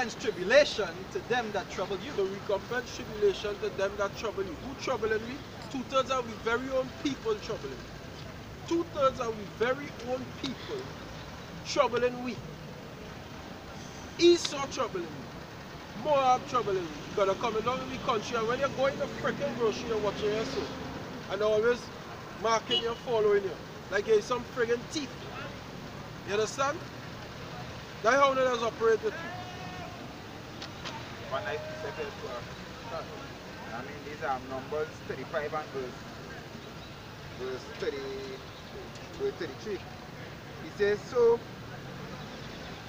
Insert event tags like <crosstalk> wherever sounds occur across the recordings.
recompense tribulation to them that trouble you. The recompense tribulation to them that trouble you. Who troubling me? Two-thirds of we very own people troubling. Two-thirds of we very own people troubling we. Esau troubling me. Moab troubling me. Gotta come coming down in the country and when you're going to freaking grocery, you're watching yourself. And always marking you, following you. Like you're some friggin' teeth. You understand? That's how they operate with. I mean, these are numbers 35 and verse, verse, 30, verse 33. He says, so,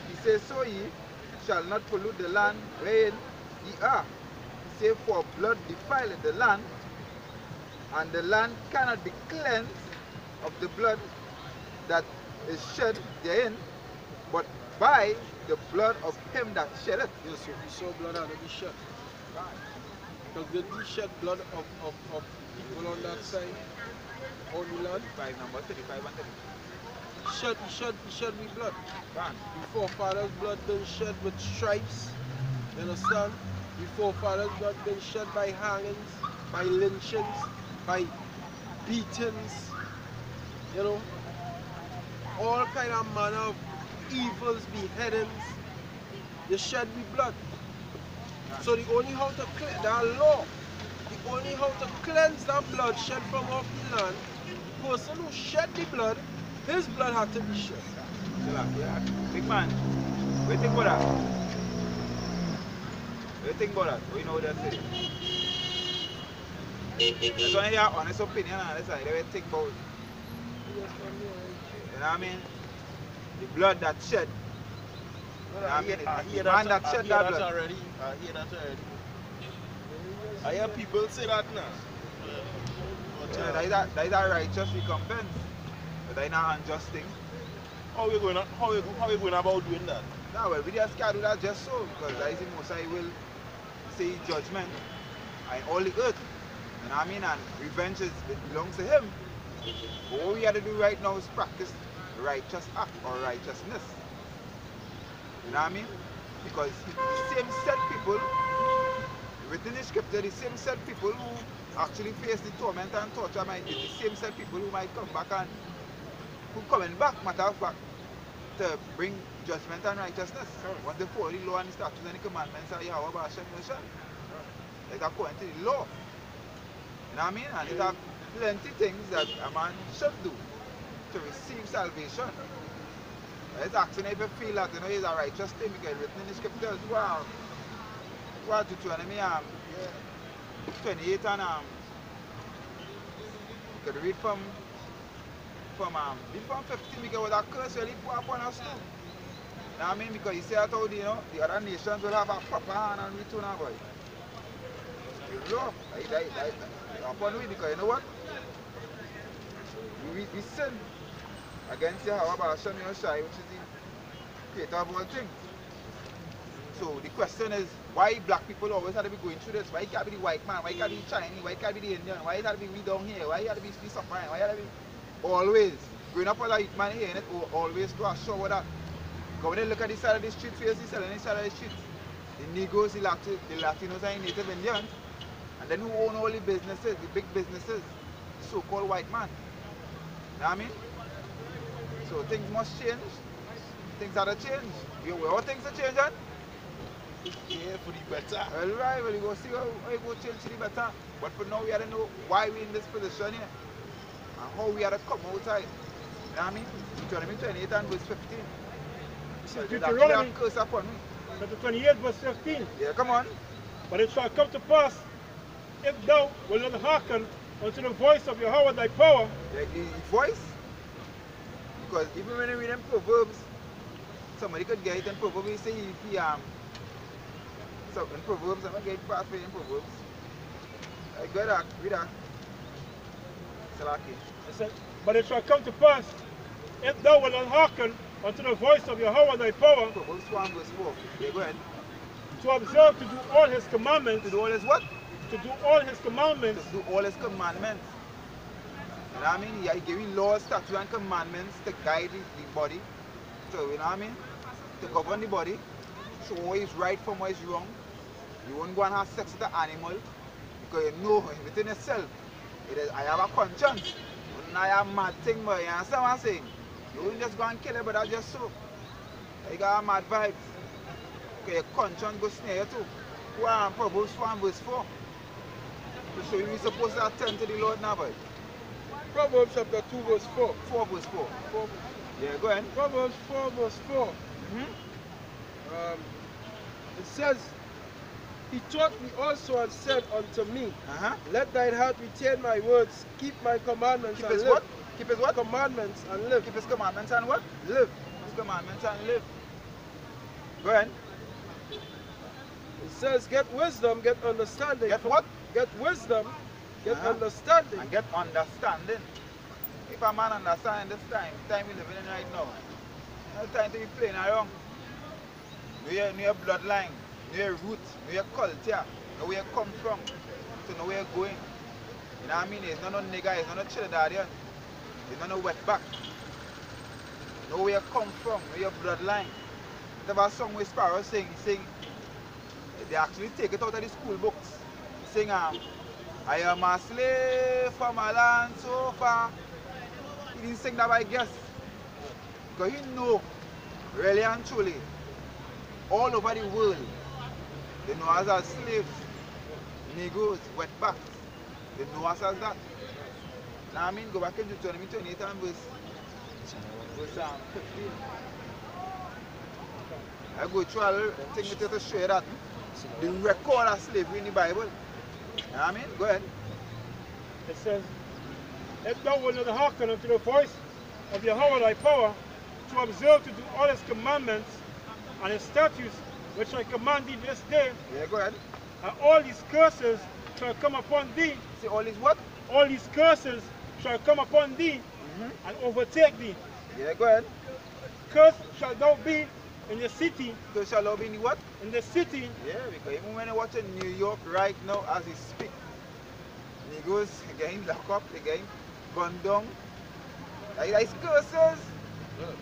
he says, so ye shall not pollute the land wherein ye are. He says, for blood defiling the land, and the land cannot be cleansed of the blood that is shed therein, but by the blood of him that shed it. Yes, so we saw blood had to be shed. Because did we shed blood of, of, of people on that side? On the land? 35 numbers 35 and 30. He shed, he shed, he shed me blood. Man, Before father's blood been shed with stripes. You understand? Before father's blood been shed by hangings, by lynchings, by beatings. You know? All kind of manner of evils, beheadings. You shed me blood. So the only how to cleanse that law, the only how to cleanse that blood shed from off the land, the person who shed the blood, his blood had to be shed. Big man, what do you think about that? What do you think about that? What you know what saying? That's why your honest opinion and that's how they think about You know what I mean? The blood that shed. Well, I I, hear, mean, I hear that, that I shed hear that blood. already. I hear that already. I hear people say that now. But, Yeah, uh, that, is a, that is a righteous recompense. But that is not unjust thing. how we going? How we, how we going about doing that? No, well, we just can't do that just so, because that is the most I will say judgment and all the earth. You know what I mean? And revenge is, it belongs to him. But what we have to do right now is practice righteous act or righteousness. You know what I mean? Because the same set people, within the scripture, the same set people who actually face the torment and torture might be the same set people who might come back and who coming back, matter of fact, to bring judgment and righteousness. Once they follow the law and the statutes and the commandments of Yahweh Bashem Yoshan. Like according to the law. You know what I mean? And it have plenty things that a man should do to receive salvation. It's asking if you feel that you know it's a righteous thing because written in the scriptures, wow. Wow, Deuteronomy um, 28 and um, you could read from from um, from 15 because with that curse really pour upon us too. You know what I mean? Because see that how the, you know, the other nations will have a proper hand and we too now boy. You know, like, like, like, upon we because you know what? We, we, sin against Yahweh Bashem Yoshai, which is the creator of all things. So the question is, why black people always have to be going through this? Why can't be the white man? Why can't be the Chinese? Why can't be the Indian? Why to be we down here? Why to be we suffering? Why to be always growing up as a youth man here and it al- always to assure that. Go when they look at the side of the street, face the side the side of the street. The Negroes, the, Lati- the Latinos and the Native Indians, and then who own all the businesses, the big businesses, the so-called white man. Know what I mean? So things must change. Things have to change. You aware how things are changing? Yeah, for the better. Well, right, well, you go see how, how you go change to the better. But for now, we have to know why we're in this position here and how we have to come outside. You know what I mean? Deuteronomy 28 and verse 15. So Deuteronomy curse upon me. chapter 28, verse 15. Yeah, come on. But it shall come to pass, if thou wilt not hearken unto the voice of Yahweh thy power, The, the voice. Because even when you read them Proverbs, somebody could get it in Proverbs, you say if he, um, so in Proverbs, I'm going to get it fast for in Proverbs. I got that, read that. Salaki. it said, But it shall come to pass, if thou wilt not hearken unto the voice of Yahweh thy power, Proverbs 1 verse 4. Yeah, go ahead. to observe to do all his commandments, To do all his what? To do all his commandments, To do all his commandments. You know what I mean? He gave you laws, statutes, and commandments to guide the, body. So, you know what I mean? To govern the body. show what is right from what is wrong. You won't go and have sex with an animal because you know within yourself, it is, I have a conscience. And I have mad thing, but you understand what I'm saying? You won't just go and kill it, but that's just so. You got mad vibes. Because your conscience goes snare you too. Who Proverbs 4 and verse 4. To show you you're supposed to attend to the Lord now, boy. Proverbs chapter 2 verse 4. 4 verse 4. Four- Yeah, go ahead. Proverbs 4 verse 4. hmm Um, it says, He taught me also and said unto me, Uh-huh. Let thine heart retain my words, keep my commandments Keep and his live. what? Keep his what? Commandments and live. Keep his commandments and what? Live. His commandments and live. Go ahead. It says, Get wisdom, get understanding. Get what? Get wisdom, get Uh-huh. understanding. And get understanding. If a man understand this time, time we living in right now, no time to be playing around. Know your, know your bloodline, know your root, know your culture, know where you come from, to know where you're going. You know what I mean? It's not no nigga, it's not no children, it's not no wetback. Know where you come from, know your bloodline. Whatever song with Sparrow sing, sing, they actually take it out of the school books. Sing um, I am a slave for my land so far. He didn't sing that by guess. Because he know, really and truly, all over the world, they know us as slaves, Negroes, wetbacks. They know us as that. Now I mean, go back into Deuteronomy 28 and verse, verse um, 15. I go through little thing to show you that the record of slavery in the Bible. You know what I mean? Go ahead. It says, If thou wilt not hearken unto the voice of Yahweh thy power, to observe to do all his commandments and his statutes, which I command thee this day, Yeah, go ahead. and all these curses shall come upon thee, See all is what? all these curses shall come upon thee Mm-hmm. and overtake thee. Yeah, go ahead. Cursed shall thou be in the city, Because shall love in what? in the city, Yeah, because even when I watch in New York right now as he speak, Negroes getting locked up, they getting gunned down. Like, like curses.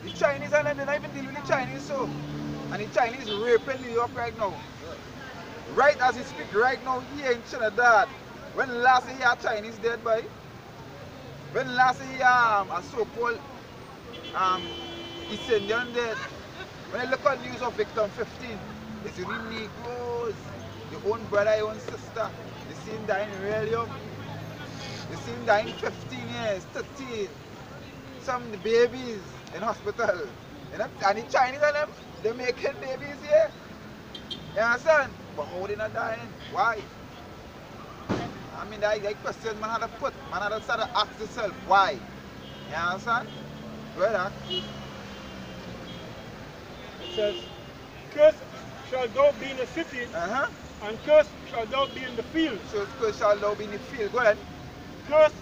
The Chinese and them, they not even deal with the Chinese so. And the Chinese raping New York right now. Right as he speak right now here in Trinidad. When last he had Chinese dead boy? When last he um, a so-called um, East Indian dead? When I look at news of victim 15, it's really Negroes, your own brother, your own sister. they see him dying real young. They see him dying 15 years, 13. Some the babies in hospital. Know, and the Chinese and them, they're making babies here. You understand? But how they not dying? Why? I mean, that, that question man had to put, man had to start to ask yourself, why? You understand? It says, Cursed shall thou be in the city, Uh-huh. and cursed shall thou be in the field. So because shall thou be in the field. Go ahead. Cursed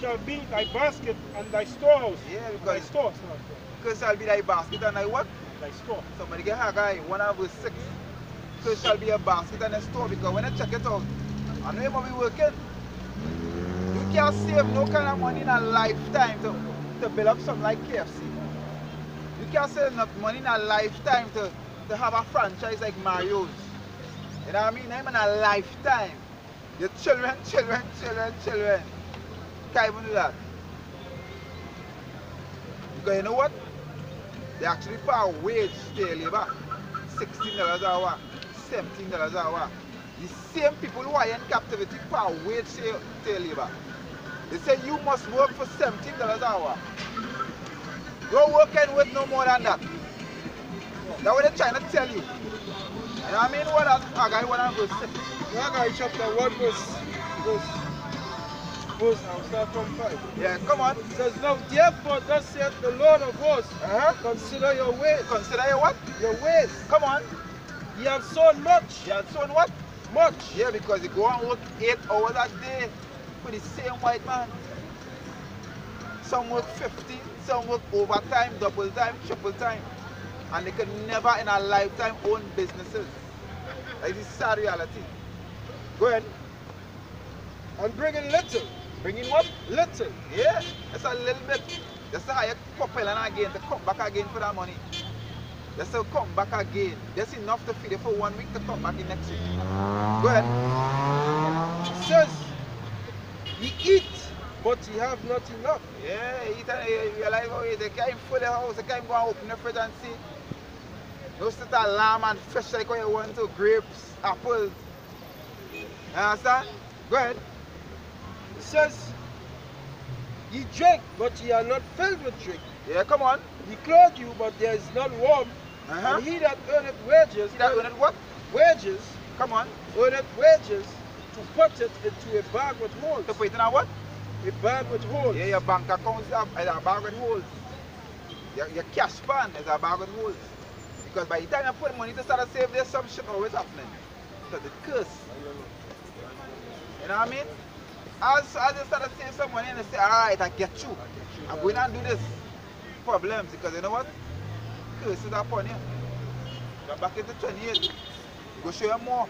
shall be thy basket and thy storehouse. Yeah, Thy because store, sorry, because shall be thy basket and thy what? thy store. Somebody get Haggai, one of verse six. So shall be a basket and a store because when I check it out, I know you might be working. You can't save no kind of money in a lifetime to, to build up something like KFC. Can't save enough money in a lifetime to, to have a franchise like Mario's. You know what I mean? Not in a lifetime. Your children, <laughs> children, children, children. Can't even do that. Because you know what? They actually pay a wage day labor. $16 an hour, $17 an hour. The same people who are in captivity pay a wage day labor. They say you must work for $17 an hour. You're working with no more than that. That's what they're trying to tell you. And I mean what that a guy wanna go say. Haggai chapter 1 verse, verse, verse, I'll start from 5. Yeah, come on. It says, Now therefore thus saith the Lord of hosts, Uh-huh. consider your ways, Consider your what? your ways. Come on. You have sown much, You have sown what? much. Yeah, because you go and work eight hours a day for the same white man. Some work 15, some work overtime, double time, triple time. And they could never in a lifetime own businesses. That is sad reality. Go ahead. And bring in little, Bring in what? little. Yeah, it's a little bit. To hire couple and again to come back again for that money. Just to come back again. Just enough to feed you for one week to come back in next week. Go ahead. Says, he eat, but he have not enough. Yeah, and you realize oh, they can't full the house, they can't go and open the fridge and see. No sit a lamb and fish like how you want to, grapes, apples. You understand? Go ahead. It says, ye drink, but ye are not filled with drink. Yeah, come on. He clothe you, but there is none warm. Uh-huh. And he that earneth wages, See that unit what? wages, Come on. earneth wages, to put it into a bag with holes. To put it in a what? A bag with holes. Yeah, your bank account is a, bag with holes. Your, your cash fund is a bag with holes. Because by the time you put money to start to save, there's some shit always happening. So the curse. You know what I mean? As, as you start to save some money and you say, alright, I get you. I'm going to do this. Problems. Because you know what? Curse is upon you. You're back into 28. You go show you more.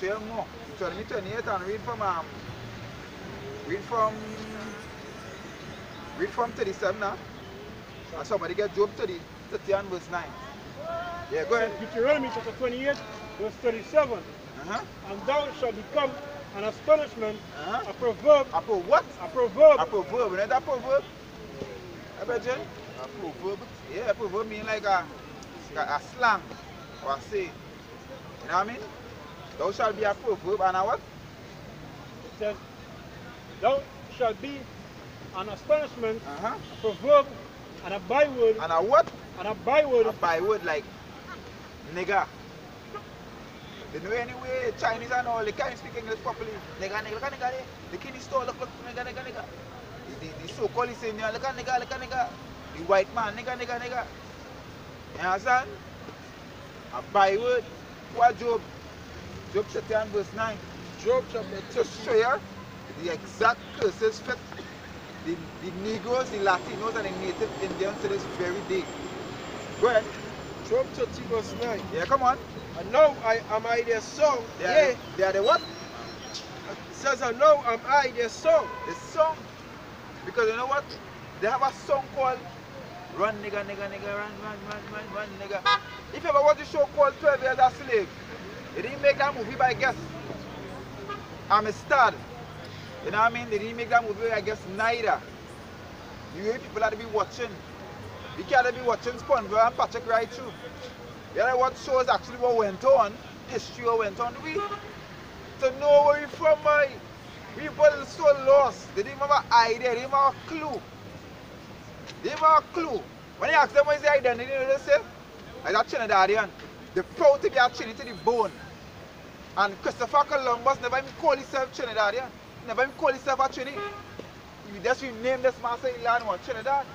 Show you more. Deuteronomy 28 and read from um, Read from read from 37 now. And somebody get Job 30, 30 and verse 9. Yeah, go ahead. Deuteronomy chapter 28, verse 37. Uh-huh. And thou shalt become an astonishment, Uh-huh. a proverb, Apo what? a proverb, A proverb. Know that proverb? I bet you. A proverb. Yeah, a proverb mean like a, like a slang or a say. You know what I mean? Thou shalt be a proverb and a what? it says, thou shalt be an astonishment, Uh-huh. a proverb, and a byword, And a what? and a byword, A byword like nigga. They know anyway, Chinese and all, they can't speak English properly. Nigga, nigga, nigga, nigga. The kid in store, look, look, nigga, nigga, nigga. The, the, the so-called is saying, look, nigga, look, nigga. The white man, nigga, nigga, nigga. You understand? A byword. What Job? Job 30 and verse 9. Job chapter To 30. The exact curses fit the, the Negroes, the Latinos, and the native Indians to this very day. Go ahead. Job 30 verse 9. Yeah, come on. And now I am I their song. They are, Yea, the, they are the what? it says, and now I am I their song. The song. Because you know what? They have a song called Run Nigga Nigga Nigga Run Run Run Run Run Nigga. If you ever watch the show called 12 Years a Slave, they didn't make that movie by guess. Amistad. You know what I mean? They didn't make that movie guess neither. You hear people that be watching. You can't be watching SpongeBob and Patrick right through. You know what shows actually what went on, history what went on. We to know where we from, boy. People are so lost. They didn't have an idea, they didn't have a clue. They didn't have a clue. When you ask them what is their identity, you know what they say? I'm a Trinidadian. They're proud to be a Trinity to the bone. And Christopher Columbus never even called himself Trinidadian. Never even call himself a Trini. He just renamed this master in land one Trinidad.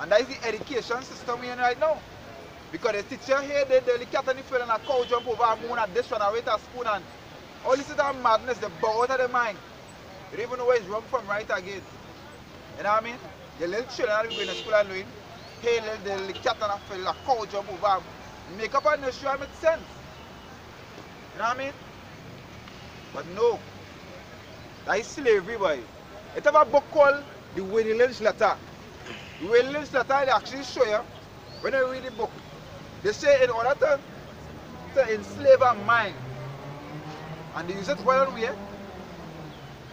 And that is the education system we're in right now. Because the teacher here, they, cat on the and a cow jump over a moon and this one and wait a spoon and all this is that madness, they bow out of mind. They don't even know where it's wrong from right again. You know what I mean? The little children be going to school and doing, hey, the, the, the cat on a field, a cow jump over, a moon. make up a nursery and make sense. You know what I mean? But no. That is slavery, boy. It have a book called The Lynch Letter. The Lynch Letter, they actually show you, when you read the book, they say in order to, to enslave a mind, and they use it well and weird,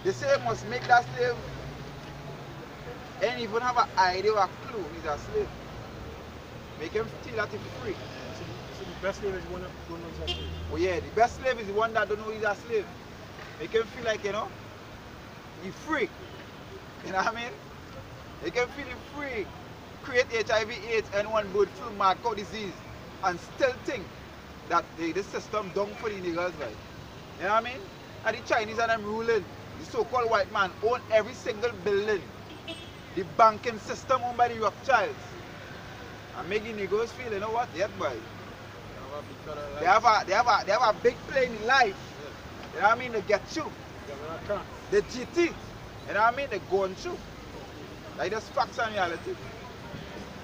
they say you must make that slave and even have an idea or a clue he's a slave. Make him feel that he's free. So, so the best way is one of one of those. Oh yeah, the best slave is the one that don't know he's a slave. Make him feel like, you know, he's free. You know what I mean? Make can feel free. Create HIV, AIDS, and one flu, mad cow disease, and still think that the, the system done for the niggers, right? You know what I mean? And the Chinese and them ruling. The so-called white man own every single building. The banking system owned by the Rothschilds. And making niggers feel, you know what? Yeah, boy. They have a they have a they have a big play in life. You know what I mean? They get you. The GT. You know what I mean? They go on through. Like just facts and reality.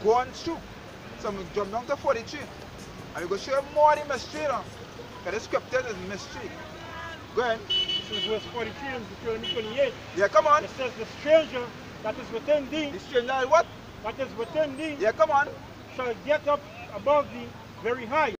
Go on through. So we jump down to 43. And we go show you more of the mystery, know. Because the scripture is mystery. Go ahead. This is verse 43 in Deuteronomy 28. Yeah, come on. It says, The stranger that is within thee, The stranger is what? that is within thee, Yeah, come on. shall get up above thee very high.